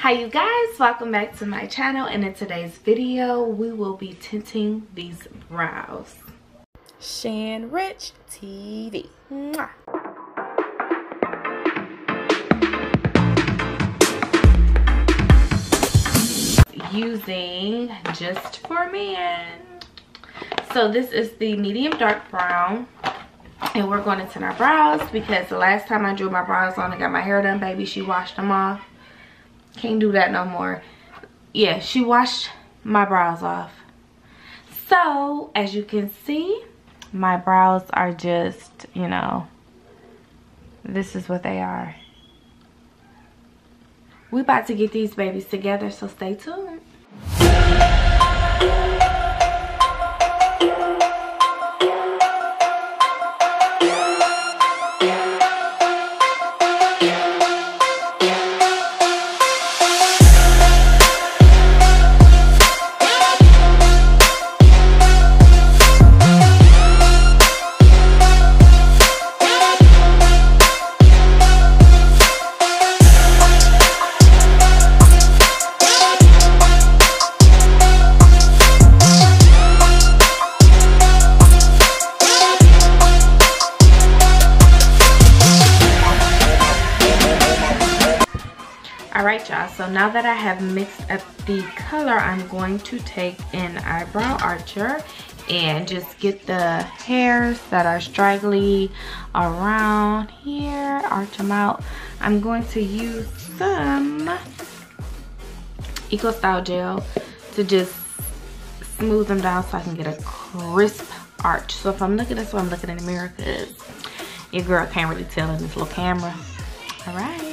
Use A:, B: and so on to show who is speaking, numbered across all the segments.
A: hi you guys. Welcome back to my channel and in today's video we will be tinting these brows.
B: Shan rich tv Mwah.
A: using just for men. So this is the medium dark brown and we're going to tint our brows because the last time i drew my brows on and got my hair done baby she washed them off can't do that no more. Yeah, she washed my brows off. So, as you can see, my brows are just, you know, this is what they are. We about to get these babies together, so stay tuned. All right y'all. So now that i have mixed up the color i'm going to take an eyebrow archer and just get the hairs that are straggly around here arch them out. I'm going to use some eco style gel to just smooth them down so i can get a crisp arch. So if i'm looking this way i'm looking in the mirror because your girl can't really tell in this little camera. All right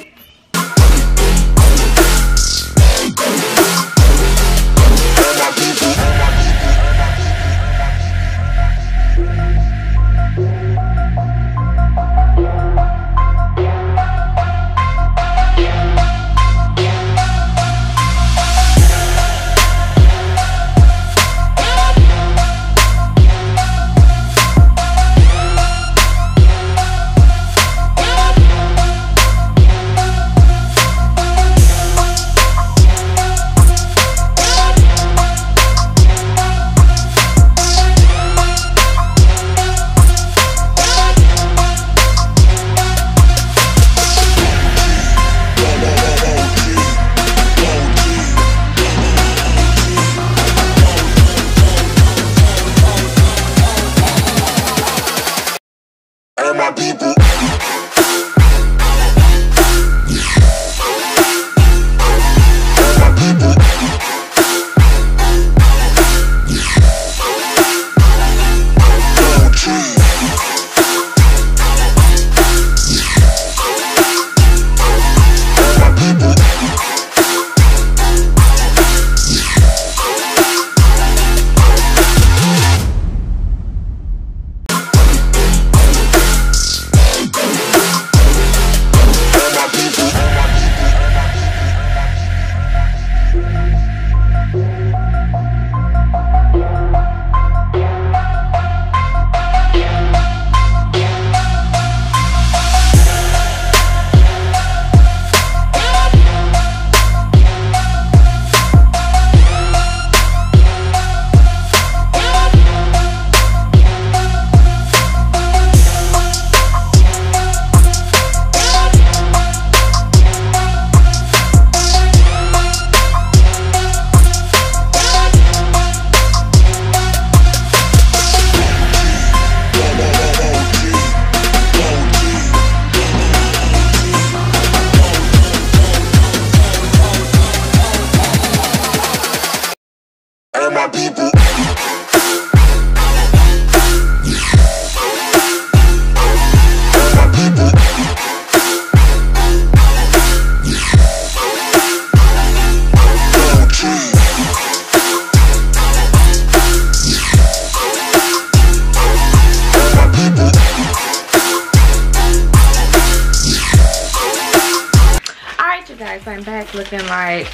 A: I'm back looking like,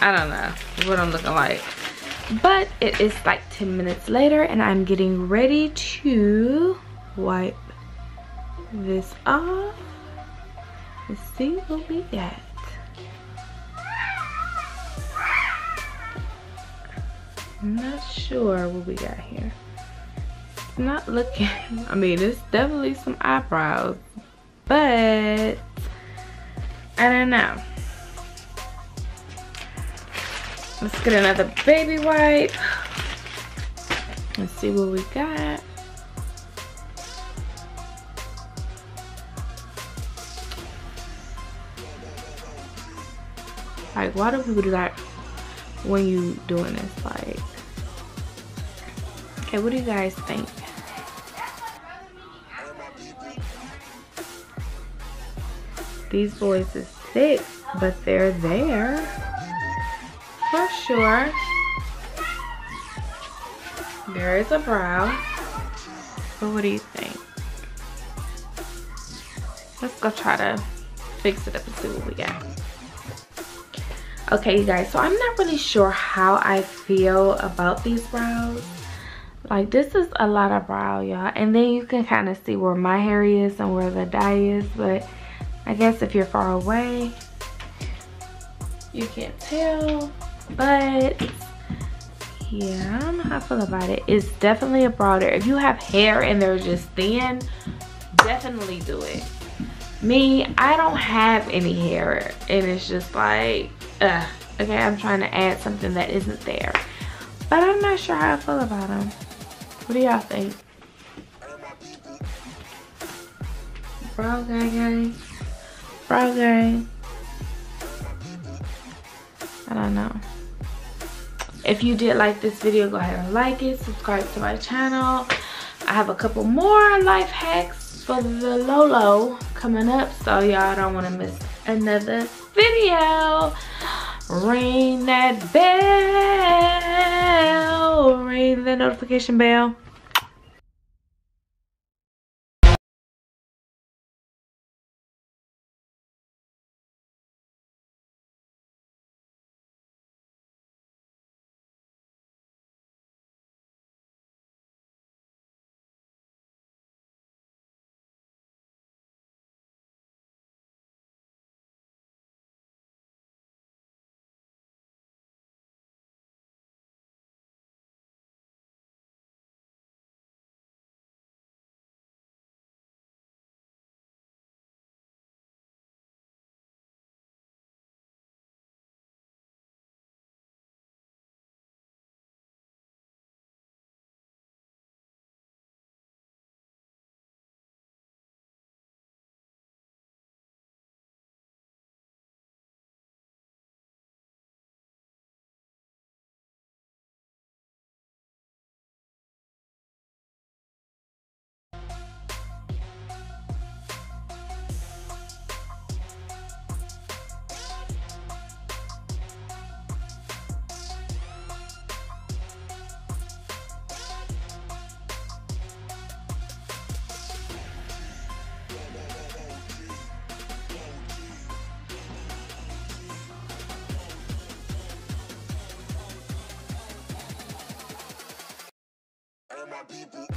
A: I don't know what I'm looking like but it is like 10 minutes later and I'm getting ready to wipe this off Let's see what we get. I'm not sure what we got here. It's not looking, I mean, it's definitely some eyebrows, but I don't know. Let's get another baby wipe. Let's see what we got. Like, why do people do that when you doing this? Like, okay, what do you guys think? These boys is thick, but they're there for sure. There is a brow. But what do you think? Let's go try to fix it up and see what we got okay you guys so i'm not really sure how i feel about these brows like this is a lot of brow y'all and then you can kind of see where my hair is and where the dye is but i guess if you're far away you can't tell but yeah i don't know how i feel about it it's definitely a broader if you have hair and they're just thin definitely do it me i don't have any hair and it's just like uh, okay, I'm trying to add something that isn't there. But I'm not sure how I feel about them. What do y'all think? Brow guy gang. Brow gang. I don't know. If you did like this video, go ahead and like it. Subscribe to my channel. I have a couple more life hacks for the Lolo coming up. So y'all don't want to miss another video. Ring that bell. Ring the notification bell. People